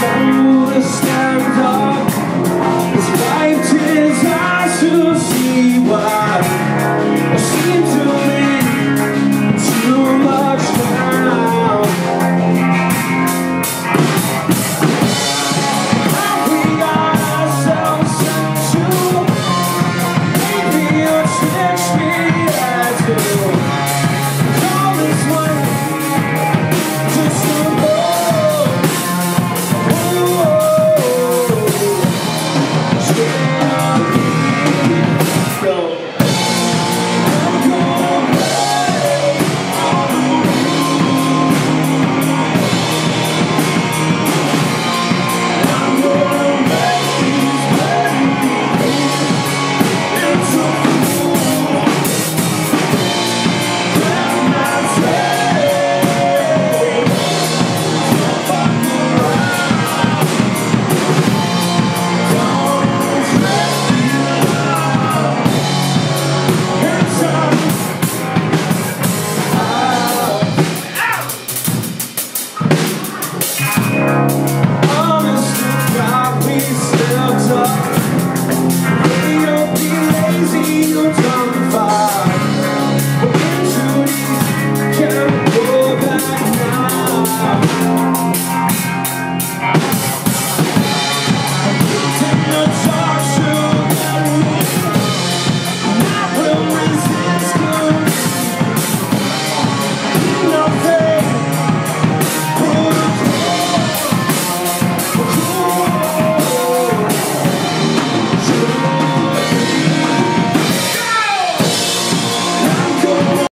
Slow to stand up So